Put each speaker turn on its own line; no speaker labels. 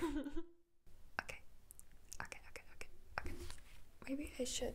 okay, okay, okay, okay, okay. Maybe I should